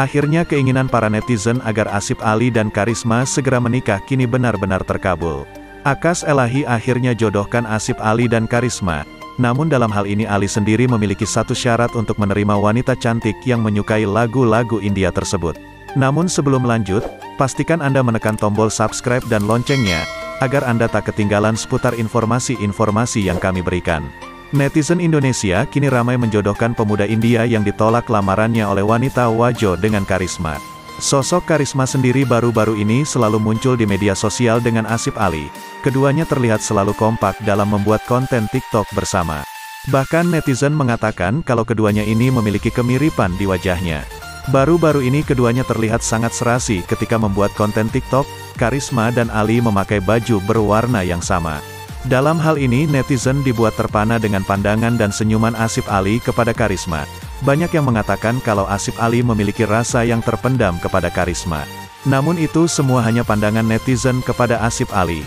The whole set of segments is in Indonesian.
Akhirnya keinginan para netizen agar Asif Ali dan Karisma segera menikah kini benar-benar terkabul. Akas Elahi akhirnya jodohkan Asif Ali dan Karisma, namun dalam hal ini Ali sendiri memiliki satu syarat untuk menerima wanita cantik yang menyukai lagu-lagu India tersebut. Namun sebelum lanjut, pastikan Anda menekan tombol subscribe dan loncengnya, agar Anda tak ketinggalan seputar informasi-informasi yang kami berikan. Netizen Indonesia kini ramai menjodohkan pemuda India yang ditolak lamarannya oleh wanita Wajo dengan karisma. Sosok karisma sendiri baru-baru ini selalu muncul di media sosial dengan Asif Ali. Keduanya terlihat selalu kompak dalam membuat konten TikTok bersama. Bahkan netizen mengatakan kalau keduanya ini memiliki kemiripan di wajahnya. Baru-baru ini keduanya terlihat sangat serasi ketika membuat konten TikTok, Karisma dan Ali memakai baju berwarna yang sama. Dalam hal ini netizen dibuat terpana dengan pandangan dan senyuman Asif Ali kepada Karisma. Banyak yang mengatakan kalau Asif Ali memiliki rasa yang terpendam kepada Karisma. Namun itu semua hanya pandangan netizen kepada Asif Ali.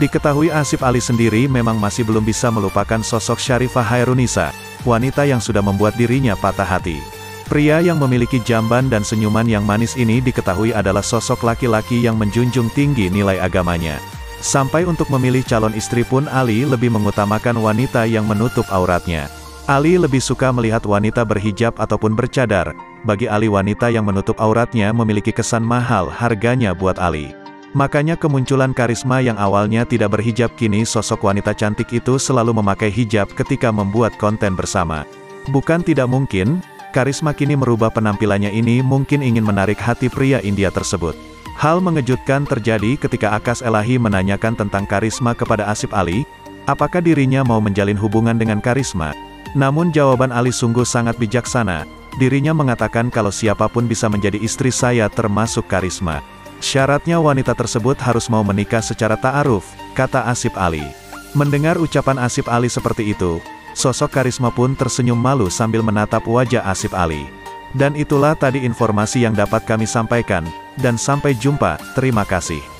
Diketahui Asif Ali sendiri memang masih belum bisa melupakan sosok Syarifah Hairunisa, wanita yang sudah membuat dirinya patah hati. Pria yang memiliki jamban dan senyuman yang manis ini diketahui adalah sosok laki-laki yang menjunjung tinggi nilai agamanya. Sampai untuk memilih calon istri pun Ali lebih mengutamakan wanita yang menutup auratnya. Ali lebih suka melihat wanita berhijab ataupun bercadar. Bagi Ali wanita yang menutup auratnya memiliki kesan mahal harganya buat Ali. Makanya kemunculan karisma yang awalnya tidak berhijab kini sosok wanita cantik itu selalu memakai hijab ketika membuat konten bersama. Bukan tidak mungkin, karisma kini merubah penampilannya ini mungkin ingin menarik hati pria India tersebut. Hal mengejutkan terjadi ketika Akas Elahi menanyakan tentang karisma kepada Asif Ali, apakah dirinya mau menjalin hubungan dengan karisma. Namun jawaban Ali sungguh sangat bijaksana, dirinya mengatakan kalau siapa pun bisa menjadi istri saya termasuk karisma. Syaratnya wanita tersebut harus mau menikah secara ta'aruf, kata Asif Ali. Mendengar ucapan Asif Ali seperti itu, sosok karisma pun tersenyum malu sambil menatap wajah Asif Ali. Dan itulah tadi informasi yang dapat kami sampaikan, dan sampai jumpa, terima kasih.